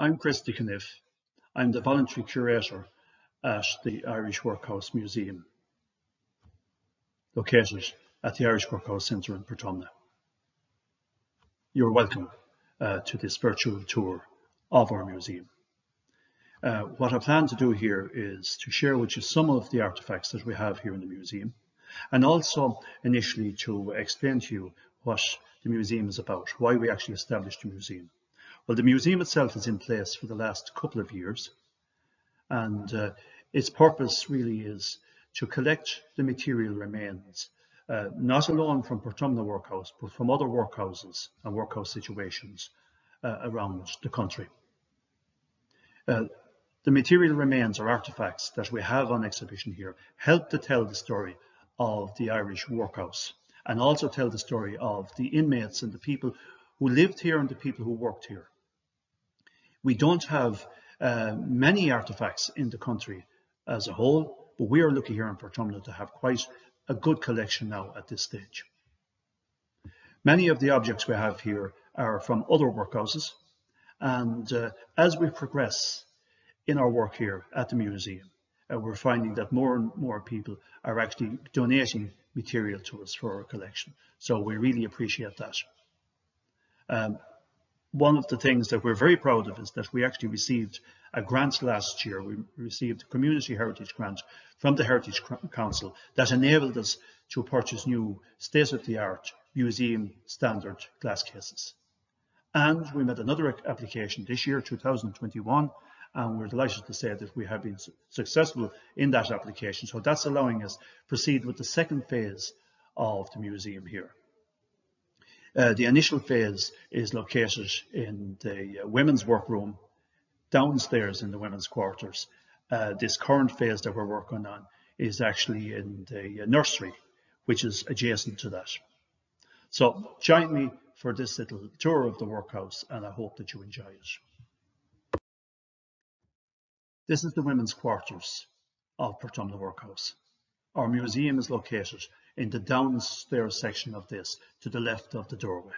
I'm Chris DeConniff. I'm the voluntary curator at the Irish Workhouse Museum, located at the Irish Workhouse Centre in Portumna. You're welcome uh, to this virtual tour of our museum. Uh, what I plan to do here is to share with you some of the artifacts that we have here in the museum and also initially to explain to you what the museum is about, why we actually established the museum. Well, the museum itself is in place for the last couple of years, and uh, its purpose really is to collect the material remains, uh, not alone from Portumna Workhouse, but from other workhouses and workhouse situations uh, around the country. Uh, the material remains or artifacts that we have on exhibition here help to tell the story of the Irish workhouse and also tell the story of the inmates and the people who lived here and the people who worked here. We don't have uh, many artifacts in the country as a whole, but we are lucky here in Portumna to have quite a good collection now at this stage. Many of the objects we have here are from other workhouses, and uh, as we progress in our work here at the museum, uh, we're finding that more and more people are actually donating material to us for our collection. So we really appreciate that. Um, one of the things that we're very proud of is that we actually received a grant last year. We received a community heritage grant from the Heritage Council that enabled us to purchase new state-of-the-art museum standard glass cases. And we made another application this year, 2021, and we're delighted to say that we have been successful in that application. So that's allowing us to proceed with the second phase of the museum here. Uh, the initial phase is located in the uh, women's workroom downstairs in the women's quarters. Uh, this current phase that we're working on is actually in the uh, nursery, which is adjacent to that. So join me for this little tour of the workhouse and I hope that you enjoy it. This is the women's quarters of Portumna Workhouse. Our museum is located in the downstairs section of this to the left of the doorway.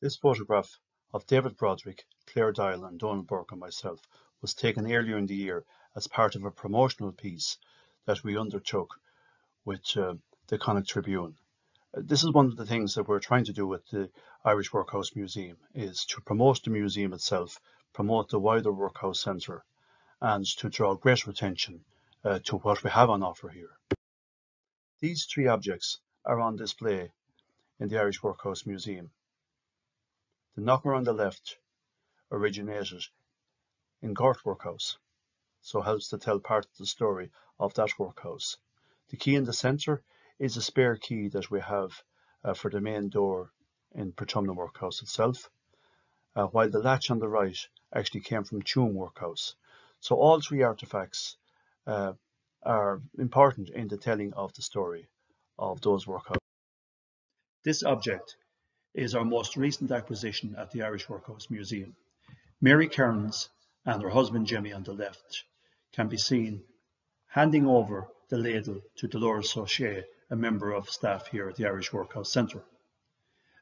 This photograph of David Broderick, Claire Dial and Donald Burke and myself was taken earlier in the year as part of a promotional piece that we undertook with uh, the Connacht Tribune. Uh, this is one of the things that we're trying to do with the Irish Workhouse Museum is to promote the museum itself, promote the wider workhouse centre and to draw greater attention to what we have on offer here. These three objects are on display in the Irish Workhouse Museum. The knocker on the left originated in Gort Workhouse, so helps to tell part of the story of that workhouse. The key in the centre is a spare key that we have uh, for the main door in Portumna Workhouse itself, uh, while the latch on the right actually came from Tuam Workhouse. So all three artifacts uh, are important in the telling of the story of those workhouses. This object is our most recent acquisition at the Irish Workhouse Museum. Mary Kearns and her husband Jimmy on the left can be seen handing over the ladle to Dolores O'Shea, a member of staff here at the Irish Workhouse Centre.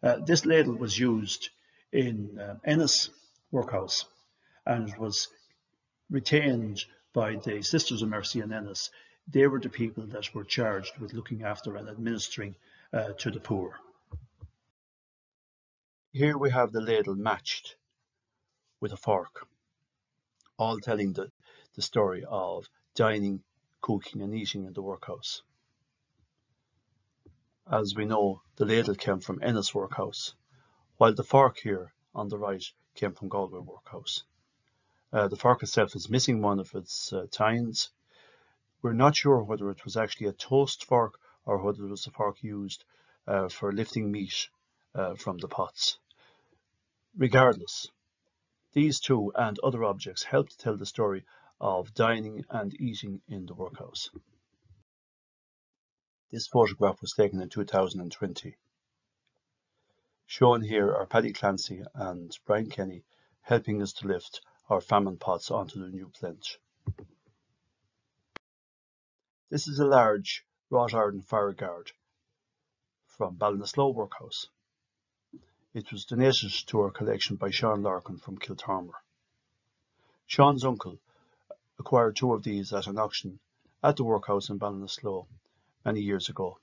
Uh, this ladle was used in uh, Ennis Workhouse and was retained by the Sisters of Mercy in Ennis, they were the people that were charged with looking after and administering uh, to the poor. Here we have the ladle matched with a fork, all telling the, the story of dining, cooking and eating in the workhouse. As we know, the ladle came from Ennis Workhouse, while the fork here on the right came from Galway Workhouse. Uh, the fork itself is missing one of its uh, tines. We're not sure whether it was actually a toast fork or whether it was a fork used uh, for lifting meat uh, from the pots. Regardless, these two and other objects help to tell the story of dining and eating in the workhouse. This photograph was taken in 2020. Shown here are Paddy Clancy and Brian Kenny helping us to lift our famine pots onto the new plinth. This is a large wrought iron fire guard from Ballinasloe Workhouse. It was donated to our collection by Sean Larkin from Kiltormer. Sean's uncle acquired two of these at an auction at the workhouse in Ballinasloe many years ago.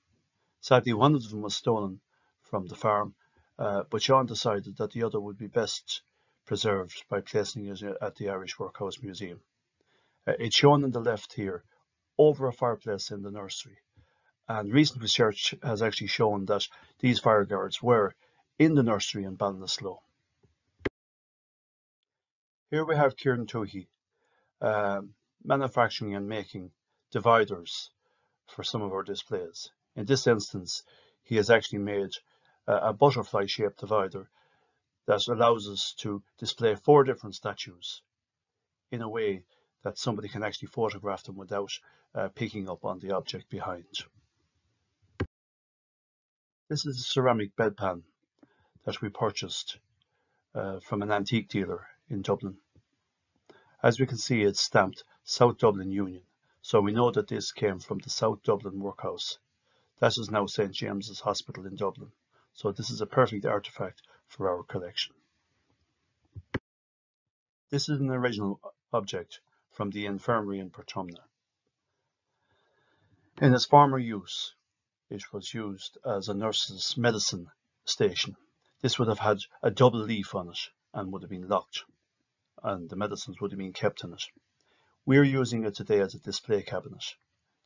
Sadly, one of them was stolen from the farm, uh, but Sean decided that the other would be best preserved by placing it at the Irish Workhouse Museum. Uh, it's shown on the left here over a fireplace in the nursery. And recent research has actually shown that these fire guards were in the nursery in Ballinasloe. Here we have Kieran Tuohy um, manufacturing and making dividers for some of our displays. In this instance, he has actually made a, a butterfly shaped divider that allows us to display four different statues in a way that somebody can actually photograph them without uh, picking up on the object behind. This is a ceramic bedpan that we purchased uh, from an antique dealer in Dublin. As we can see, it's stamped South Dublin Union, so we know that this came from the South Dublin Workhouse. That is now St James's Hospital in Dublin, so this is a perfect artifact for our collection. This is an original object from the infirmary in Portumna. In its former use, it was used as a nurse's medicine station. This would have had a double leaf on it and would have been locked, and the medicines would have been kept in it. We're using it today as a display cabinet.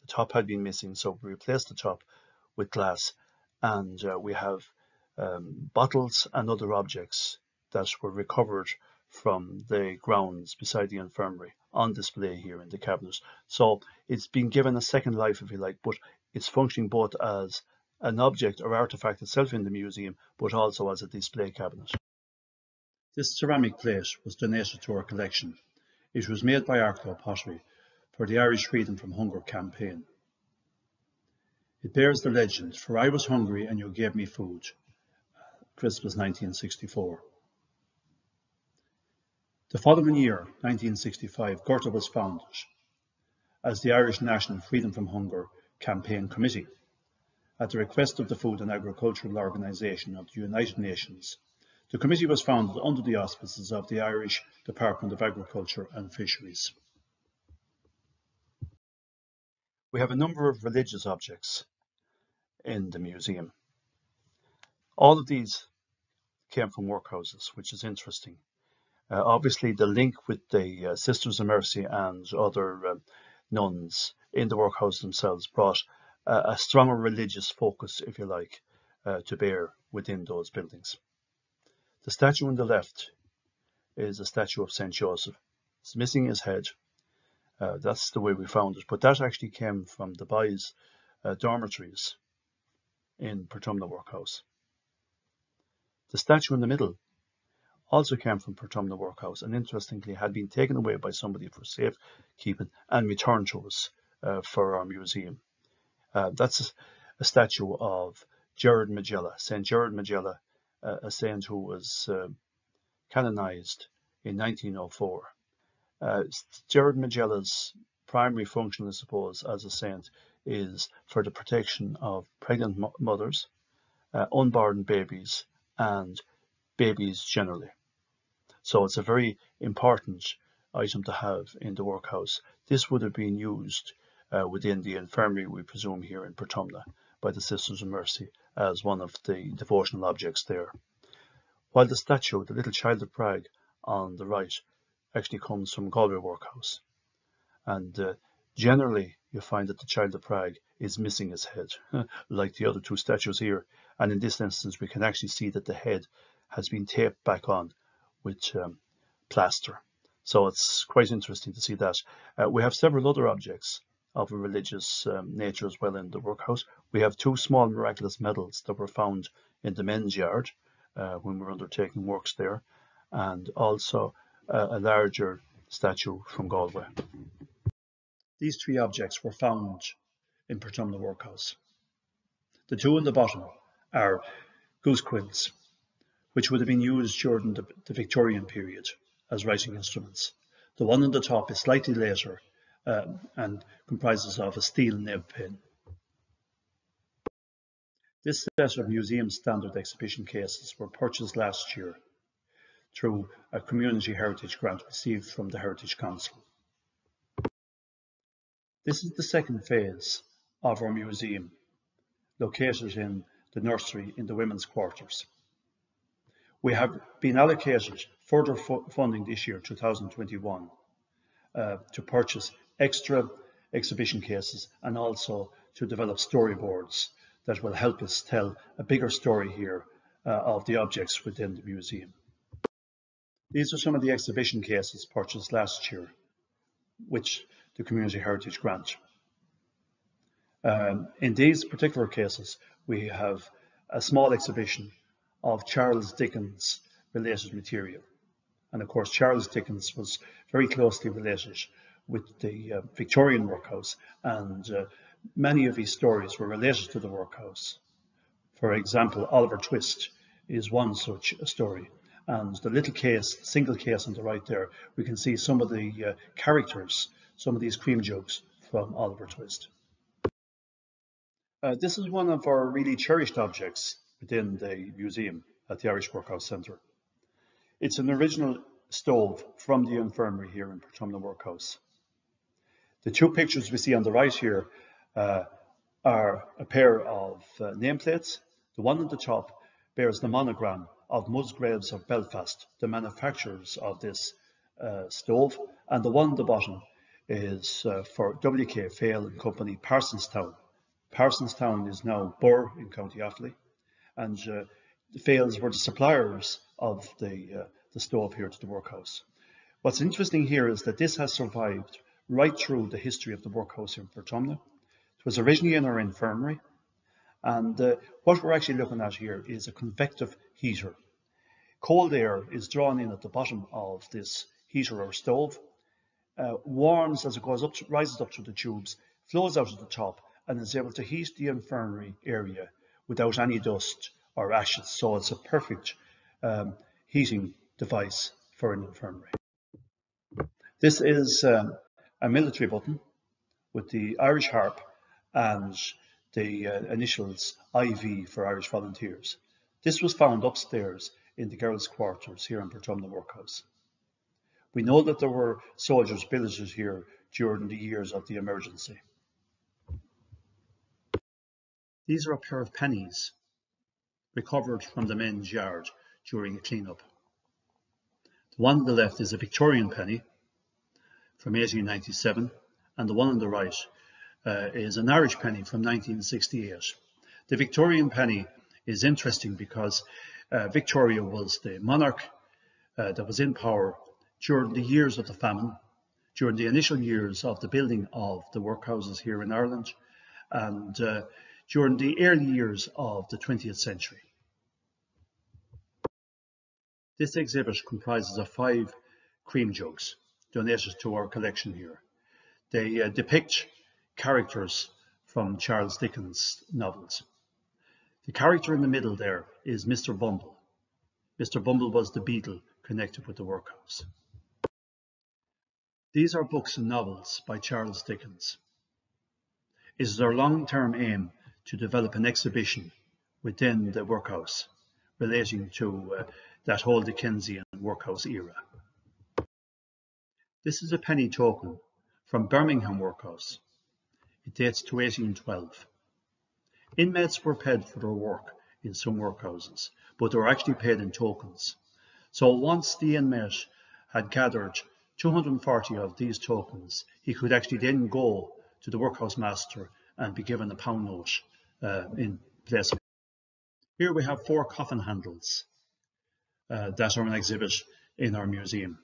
The top had been missing, so we replaced the top with glass, and uh, we have um, bottles and other objects that were recovered from the grounds beside the infirmary on display here in the cabinet. So it's been given a second life, if you like, but it's functioning both as an object or artifact itself in the museum, but also as a display cabinet. This ceramic plate was donated to our collection. It was made by Arklow Pottery for the Irish Freedom from Hunger campaign. It bears the legend, For I was hungry and you gave me food. Christmas 1964. The following year, 1965, Gorta was founded as the Irish National Freedom from Hunger Campaign Committee at the request of the Food and Agricultural Organization of the United Nations. The committee was founded under the auspices of the Irish Department of Agriculture and Fisheries. We have a number of religious objects in the museum. All of these came from workhouses, which is interesting. Uh, obviously, the link with the uh, Sisters of Mercy and other um, nuns in the workhouse themselves brought uh, a stronger religious focus, if you like, uh, to bear within those buildings. The statue on the left is a statue of St. Joseph. It's missing his head. Uh, that's the way we found it, but that actually came from the boys' uh, dormitories in Portumna Workhouse. The statue in the middle also came from Portumna Workhouse and interestingly had been taken away by somebody for safekeeping and returned to us uh, for our museum. Uh, that's a statue of Gerard Majella, St. Gerard Majella, uh, a saint who was uh, canonized in 1904. Uh, Gerard Majella's primary function, I suppose, as a saint is for the protection of pregnant mothers, uh, unborn babies, and babies generally. So it's a very important item to have in the workhouse. This would have been used uh, within the infirmary, we presume, here in Portumna by the Sisters of Mercy as one of the devotional objects there. While the statue, the little child of Prague on the right, actually comes from Galway Workhouse. And uh, generally, you find that the child of Prague is missing his head, like the other two statues here. And in this instance, we can actually see that the head has been taped back on with um, plaster. So it's quite interesting to see that. Uh, we have several other objects of a religious um, nature as well in the workhouse. We have two small miraculous medals that were found in the men's yard uh, when we were undertaking works there, and also uh, a larger statue from Galway. These three objects were found in Portumna Workhouse. The two on the bottom are goose quills, which would have been used during the, the Victorian period as writing instruments. The one on the top is slightly later um, and comprises of a steel nib pin. This set of museum standard exhibition cases were purchased last year through a community heritage grant received from the Heritage Council. This is the second phase of our museum, located in the nursery in the women's quarters. We have been allocated further funding this year, 2021, uh, to purchase extra exhibition cases and also to develop storyboards that will help us tell a bigger story here uh, of the objects within the museum. These are some of the exhibition cases purchased last year, which the Community Heritage Grant. Um, in these particular cases, we have a small exhibition of Charles Dickens related material. And of course, Charles Dickens was very closely related with the uh, Victorian workhouse and uh, many of his stories were related to the workhouse. For example, Oliver Twist is one such story. And the little case, single case on the right there, we can see some of the uh, characters, some of these cream jokes from Oliver Twist. Uh, this is one of our really cherished objects within the museum at the Irish Workhouse Centre. It's an original stove from the infirmary here in Portumna Workhouse. The two pictures we see on the right here uh, are a pair of uh, nameplates. The one on the top bears the monogram of Musgraves of Belfast, the manufacturers of this uh, stove, and the one on the bottom is uh, for WK Fail and Company Parsonstown. Parsonstown is now Birr in County Offaly, and uh, the Fails were the suppliers of the, uh, the stove here to the workhouse. What's interesting here is that this has survived right through the history of the workhouse in Portumna. It was originally in our infirmary, and uh, what we're actually looking at here is a convective heater. Cold air is drawn in at the bottom of this heater or stove, uh, warms as it goes up, rises up through the tubes, flows out at the top, and is able to heat the infirmary area without any dust or ashes. So it's a perfect um, heating device for an infirmary. This is um, a military button with the Irish harp and the uh, initials IV for Irish Volunteers. This was found upstairs in the girls' quarters here in Portumna Workhouse. We know that there were soldiers billeted here during the years of the emergency. These are a pair of pennies recovered from the men's yard during a clean-up. The one on the left is a Victorian penny from 1897 and the one on the right uh, is an Irish penny from 1968. The Victorian penny is interesting because uh, Victoria was the monarch uh, that was in power during the years of the famine, during the initial years of the building of the workhouses here in Ireland, and uh, during the early years of the 20th century. This exhibit comprises of five cream jugs donated to our collection here. They uh, depict characters from Charles Dickens' novels. The character in the middle there is Mr. Bumble. Mr. Bumble was the beadle connected with the workhouse. These are books and novels by Charles Dickens. It is our long-term aim to develop an exhibition within the workhouse relating to uh, that whole Dickensian workhouse era. This is a penny token from Birmingham Workhouse. It dates to 1812. Inmates were paid for their work in some workhouses, but they were actually paid in tokens. So once the inmate had gathered 240 of these tokens, he could actually then go to the workhouse master and be given a pound note uh, in place. Here we have four coffin handles uh, that are an exhibit in our museum.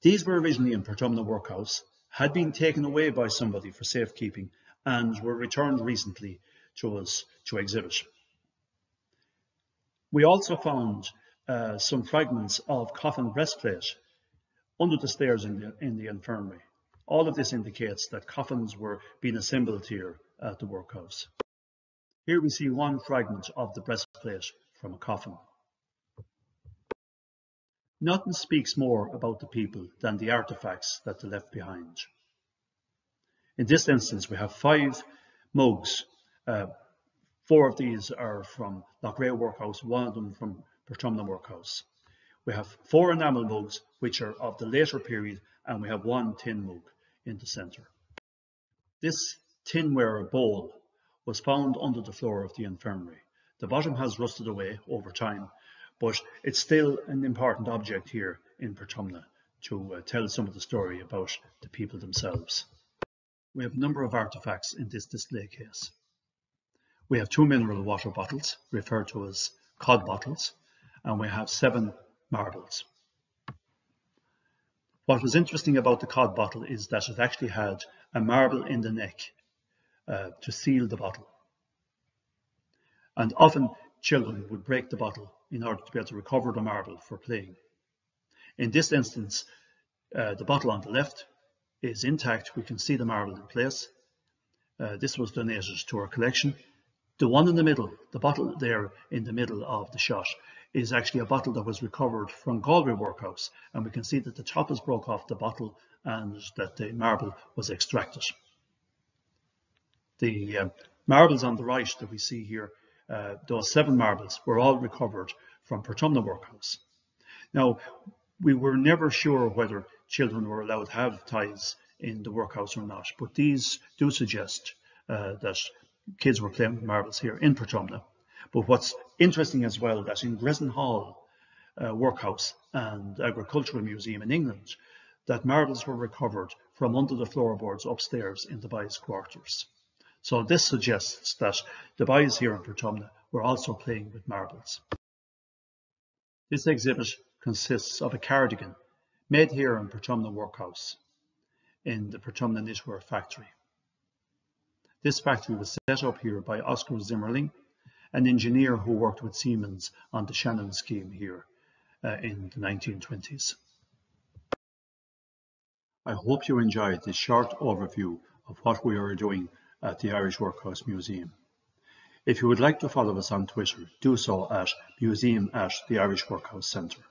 These were originally in Portumna Workhouse had been taken away by somebody for safekeeping and were returned recently to us to exhibit. We also found uh, some fragments of coffin breastplate under the stairs in the, in the infirmary. All of this indicates that coffins were being assembled here at the workhouse. Here we see one fragment of the breastplate from a coffin. Nothing speaks more about the people than the artifacts that they left behind. In this instance, we have five mugs uh, Four of these are from Loughrea Workhouse, one of them from Portumna Workhouse. We have four enamel mugs, which are of the later period, and we have one tin mug in the centre. This tinware bowl was found under the floor of the infirmary. The bottom has rusted away over time, but it's still an important object here in Portumna to uh, tell some of the story about the people themselves. We have a number of artifacts in this display case. We have two mineral water bottles, referred to as cod bottles, and we have seven marbles. What was interesting about the cod bottle is that it actually had a marble in the neck uh, to seal the bottle. And often children would break the bottle in order to be able to recover the marble for playing. In this instance, uh, the bottle on the left is intact. We can see the marble in place. Uh, this was donated to our collection. The one in the middle, the bottle there in the middle of the shot, is actually a bottle that was recovered from Galway Workhouse. And we can see that the top is broke off the bottle and that the marble was extracted. The uh, marbles on the right that we see here, uh, those seven marbles, were all recovered from Portumna Workhouse. Now, we were never sure whether children were allowed to have ties in the workhouse or not, but these do suggest uh, that kids were playing with marbles here in Portumna. But what's interesting as well that in Gressenhall uh, Workhouse and Agricultural Museum in England, that marbles were recovered from under the floorboards upstairs in the boys' quarters. So this suggests that the boys here in Portumna were also playing with marbles. This exhibit consists of a cardigan made here in Portumna Workhouse in the Portumna Knitwear factory. This factory was set up here by Oscar Zimmerling, an engineer who worked with Siemens on the Shannon scheme here uh, in the 1920s. I hope you enjoyed this short overview of what we are doing at the Irish Workhouse Museum. If you would like to follow us on Twitter, do so at museum at the Irish Workhouse Centre.